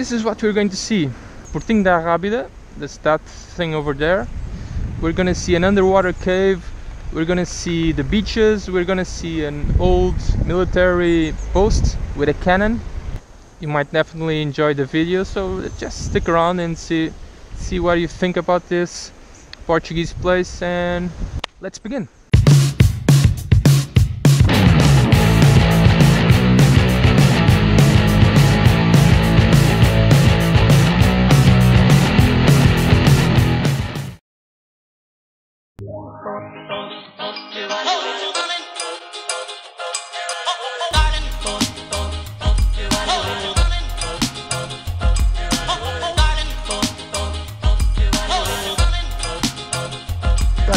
this is what we're going to see. Portinho da Rábida, that's that thing over there. We're gonna see an underwater cave. We're gonna see the beaches. We're gonna see an old military post with a cannon. You might definitely enjoy the video, so just stick around and see see what you think about this Portuguese place and let's begin. God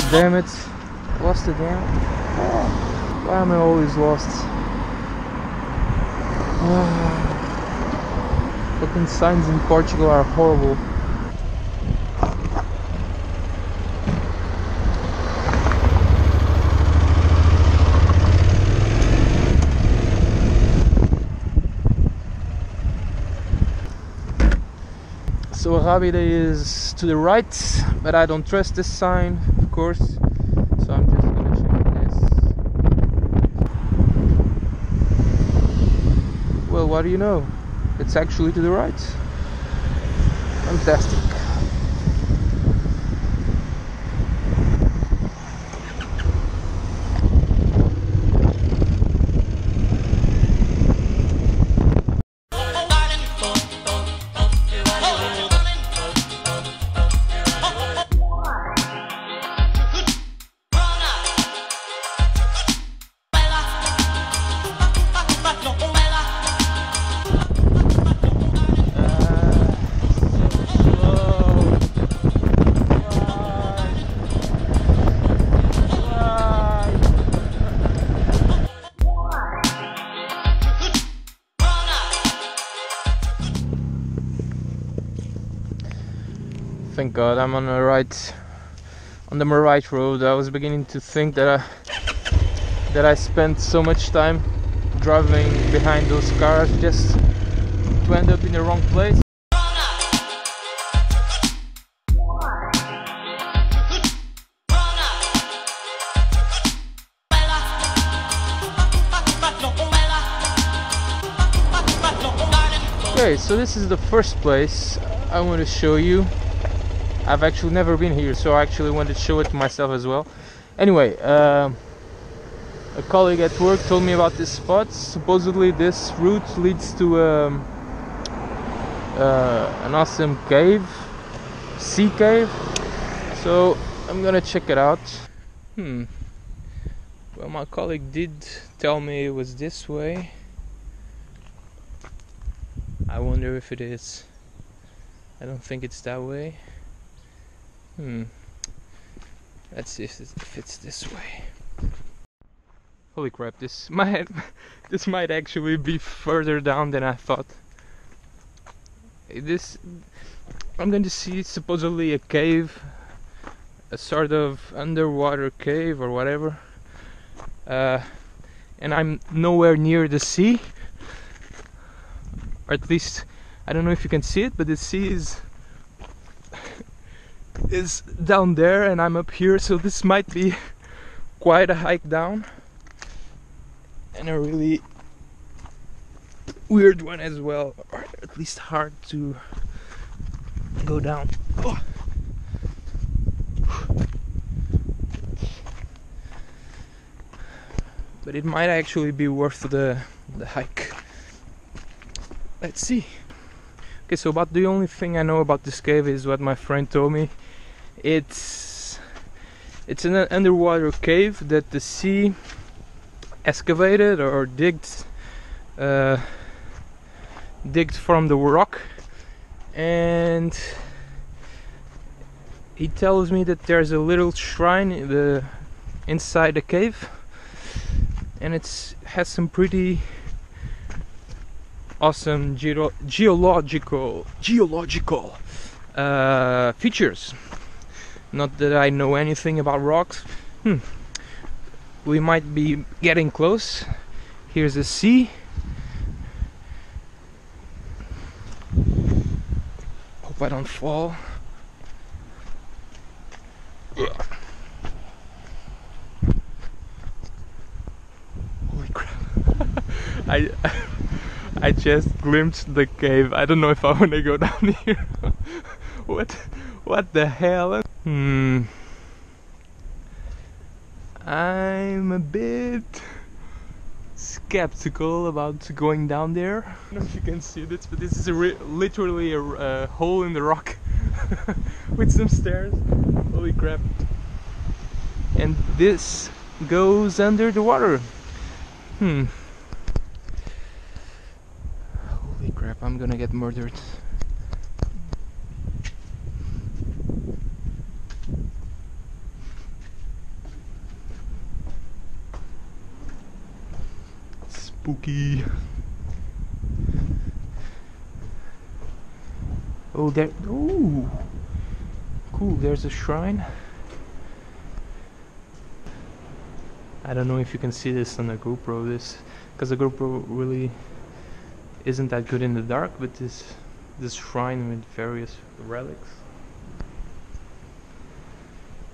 damn it. Lost again. Why am I always lost? Fucking signs in Portugal are horrible. So Rábida is to the right, but I don't trust this sign, of course. So I'm just gonna check this. Well, what do you know? It's actually to the right. Fantastic. God I'm on the right on the right road. I was beginning to think that I that I spent so much time driving behind those cars just to end up in the wrong place. Okay, so this is the first place I want to show you. I've actually never been here, so I actually wanted to show it to myself as well. Anyway, uh, a colleague at work told me about this spot. Supposedly, this route leads to um, uh, an awesome cave, sea cave. So I'm gonna check it out. Hmm. Well, my colleague did tell me it was this way. I wonder if it is. I don't think it's that way. Hmm. Let's see if it's, if it's this way. Holy crap! This might this might actually be further down than I thought. This I'm going to see supposedly a cave, a sort of underwater cave or whatever. Uh, and I'm nowhere near the sea, or at least I don't know if you can see it, but the sea is is down there and I'm up here so this might be quite a hike down. And a really weird one as well or at least hard to go down. Oh. but it might actually be worth the the hike. Let's see. Okay so about the only thing I know about this cave is what my friend told me it's it's an underwater cave that the sea excavated or digged uh, digged from the rock. And he tells me that there's a little shrine in the inside the cave. And it has some pretty awesome geo geological geological uh, features not that I know anything about rocks. Hmm. We might be getting close. Here's the sea. Hope I don't fall. Holy crap. I I just glimpsed the cave. I don't know if I want to go down here. what what the hell? Hmm. I'm a bit skeptical about going down there. I don't know if you can see this, but this is a literally a uh, hole in the rock with some stairs. Holy crap. And this goes under the water. Hmm. Holy crap, I'm gonna get murdered. Spooky. Oh, there. Ooh. Cool, there's a shrine. I don't know if you can see this on the GoPro this because the GoPro really isn't that good in the dark but this this shrine with various relics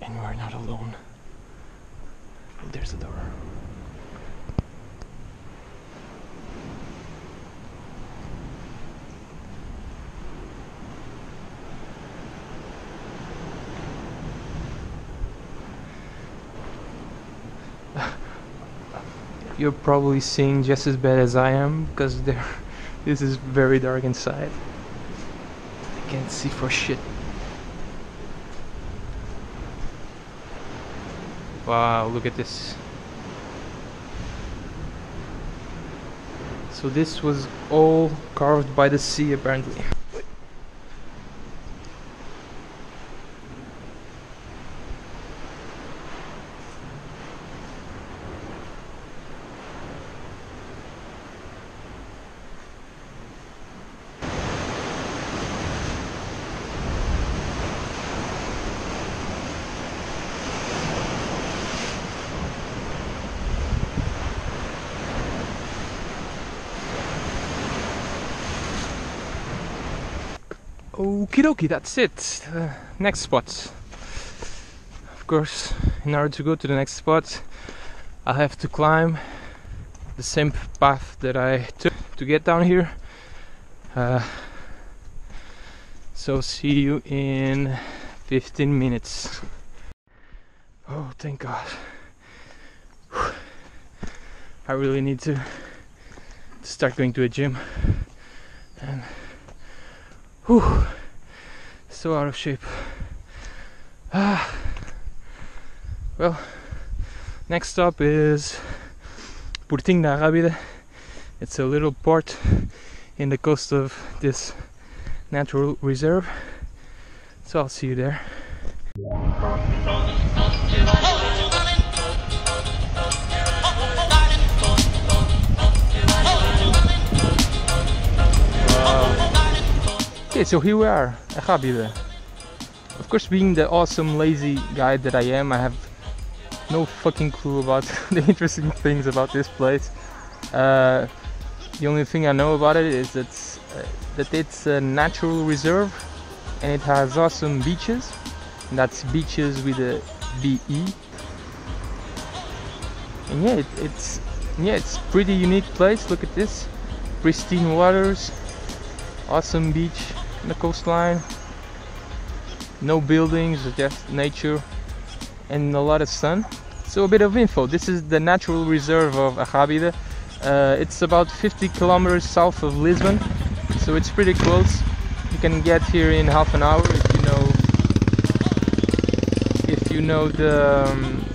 and we're not alone oh, there's a door you're probably seeing just as bad as I am because this is very dark inside. I can't see for shit. Wow look at this. So this was all carved by the sea apparently Okie dokie, that's it. Uh, next spot. Of course, in order to go to the next spot, I have to climb the same path that I took to get down here. Uh, so, see you in 15 minutes. Oh, thank God. I really need to, start going to a gym and Whew, so out of shape. Ah. Well, next stop is Portinho da Rábida. It's a little port in the coast of this natural reserve. So I'll see you there. Okay, so here we are, Rábida. Of course, being the awesome lazy guy that I am, I have no fucking clue about the interesting things about this place. Uh, the only thing I know about it is that uh, that it's a natural reserve and it has awesome beaches. That's beaches with a BE. And yeah, it, it's yeah, it's pretty unique place. Look at this, pristine waters, awesome beach the coastline. No buildings just nature and a lot of sun. So a bit of info this is the natural reserve of Rábida uh, it's about 50 kilometers south of Lisbon so it's pretty close. You can get here in half an hour if you know if you know the um,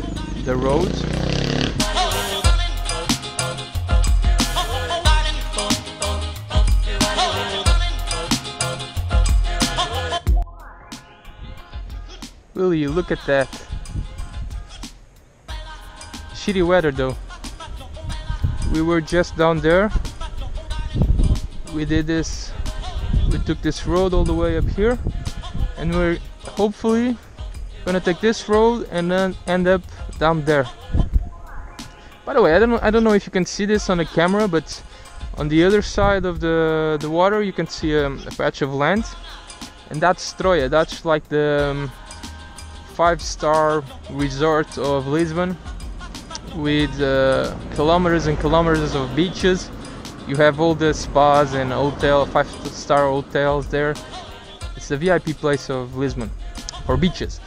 the roads Look at that? Shitty weather though. We were just down there. We did this, we took this road all the way up here and we're hopefully gonna take this road and then end up down there. By the way, I don't know, I don't know if you can see this on the camera, but on the other side of the, the water you can see a, a patch of land and that's Troia. That's like the um, five-star resort of Lisbon with uh, kilometers and kilometers of beaches. You have all the spas and hotel, five-star hotels there. It's the VIP place of Lisbon, or beaches.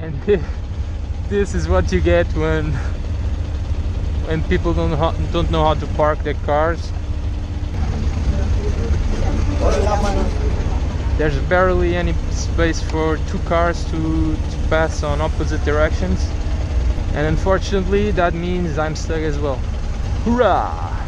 And this is what you get when when people don't don't know how to park their cars. There's barely any space for two cars to, to pass on opposite directions. And unfortunately, that means I'm stuck as well. Hurrah!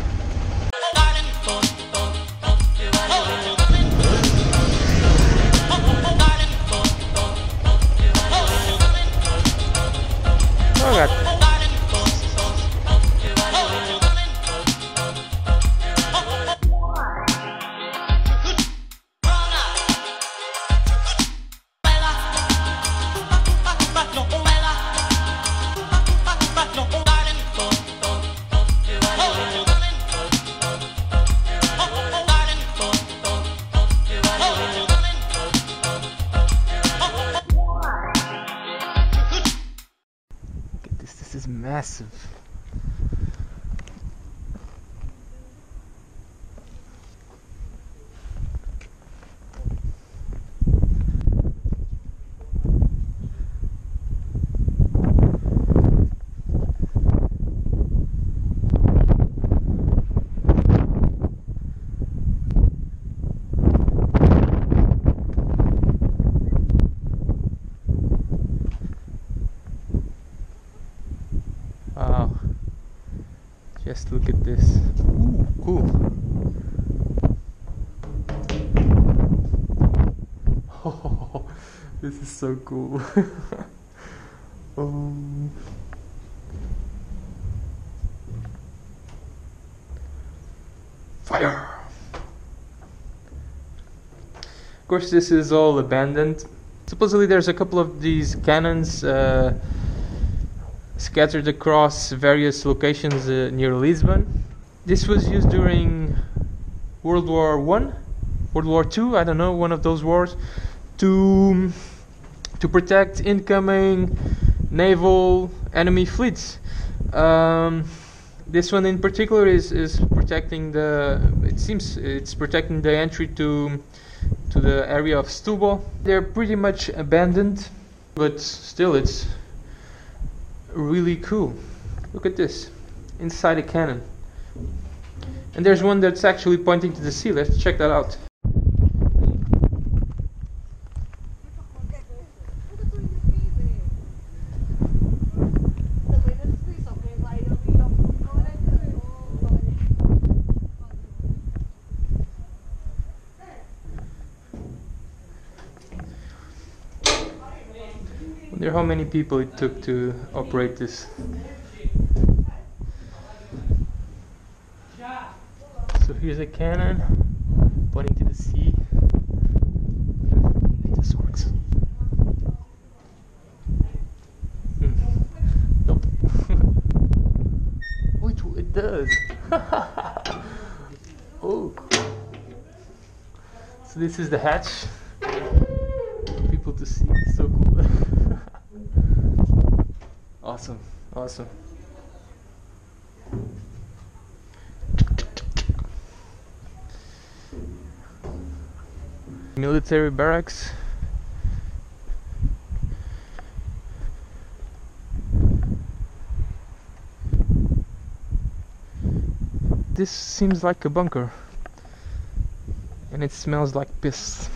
Look at this. Ooh, cool. Oh, this is so cool. um, fire! Of course, this is all abandoned. Supposedly, there's a couple of these cannons. Uh, scattered across various locations uh, near Lisbon. This was used during World War One, World War Two. I don't know, one of those wars, to to protect incoming naval enemy fleets. Um, this one in particular is is protecting the. It seems it's protecting the entry to to the area of Setúbal. They're pretty much abandoned, but still, it's really cool. Look at this inside a cannon. And there's one that's actually pointing to the sea. Let's check that out. How many people it took to operate this. So here's a cannon pointing to the sea. This works. Hmm. Nope. Which it does. oh. So this is the hatch. For people to see. It's so cool. Awesome. Military barracks. This seems like a bunker. And it smells like piss.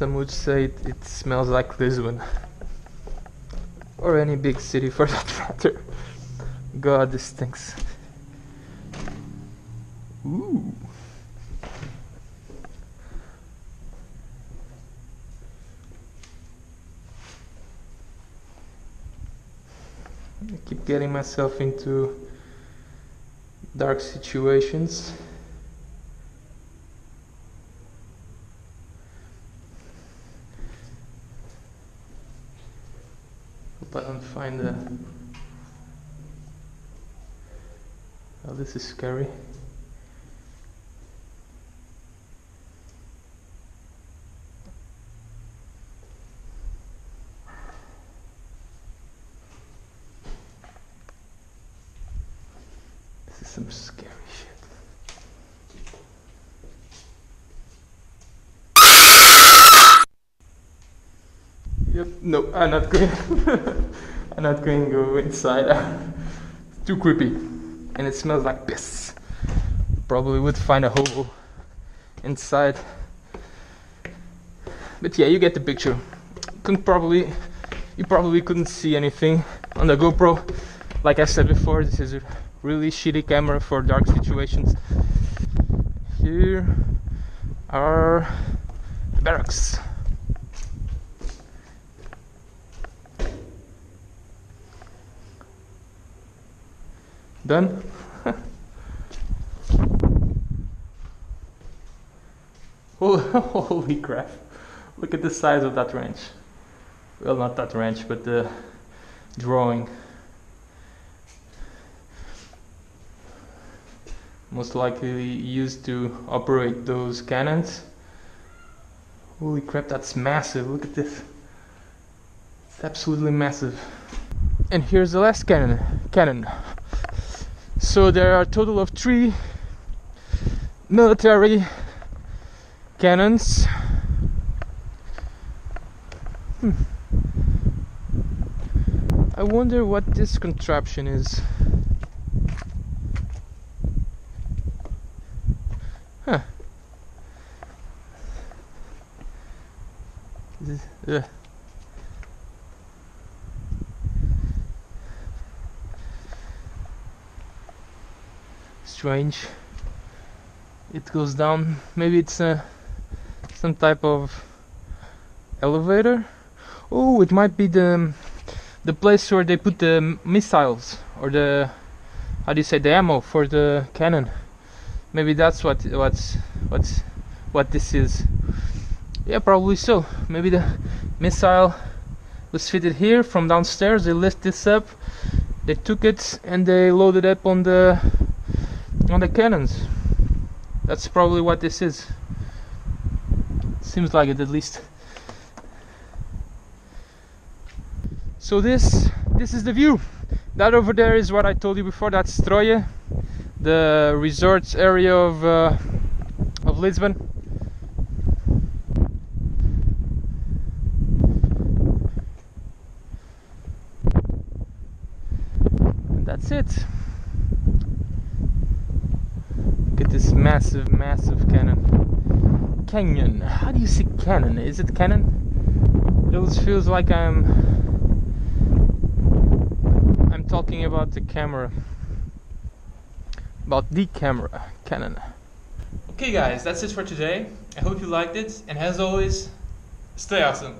Some would say it, it smells like Lisbon. or any big city for that matter. God, this stinks. Ooh. I keep getting myself into dark situations. Hope I don't find the. Oh, this is scary. This is some scary shit. Yep, no, I'm not going. I'm not going to go inside. too creepy. And it smells like piss. Probably would find a hobo inside. But yeah, you get the picture. Couldn't probably, you probably couldn't see anything on the GoPro. Like I said before, this is a really shitty camera for dark situations. Here are the barracks. Done? Holy crap. Look at the size of that wrench. Well, not that wrench, but the drawing. Most likely used to operate those cannons. Holy crap, that's massive. Look at this. It's absolutely massive. And here's the last cannon. Cannon. So there are a total of three military cannons. Hmm. I wonder what this contraption is. Huh. This, uh. Strange. It goes down. Maybe it's a some type of elevator? Oh it might be the the place where they put the missiles or the how do you say the ammo for the cannon. Maybe that's what what's what's what this is. Yeah probably so. Maybe the missile was fitted here from downstairs. They lift this up they took it and they loaded up on the on the cannons. That's probably what this is. Seems like it at least. So this this is the view. That over there is what I told you before that's Troia the resorts area of uh, of Lisbon and that's it Look at this massive, massive cannon. Canyon. How do you say cannon? Is it cannon? It always feels like I'm I'm talking about the camera. About the camera. Canon. Okay guys, that's it for today. I hope you liked it and as always, stay awesome.